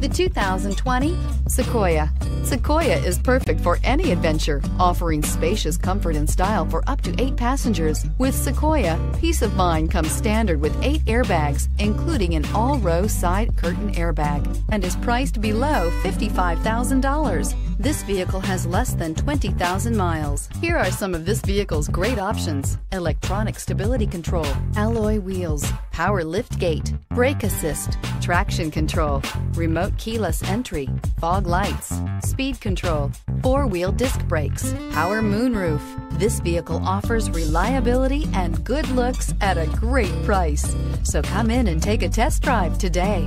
The 2020 Sequoia. Sequoia is perfect for any adventure, offering spacious comfort and style for up to eight passengers. With Sequoia, peace of mind comes standard with eight airbags, including an all-row side curtain airbag, and is priced below $55,000. This vehicle has less than 20,000 miles. Here are some of this vehicle's great options. Electronic stability control, alloy wheels, power lift gate, brake assist, traction control, remote keyless entry, fog lights, speed control, four-wheel disc brakes, power moonroof. This vehicle offers reliability and good looks at a great price. So come in and take a test drive today.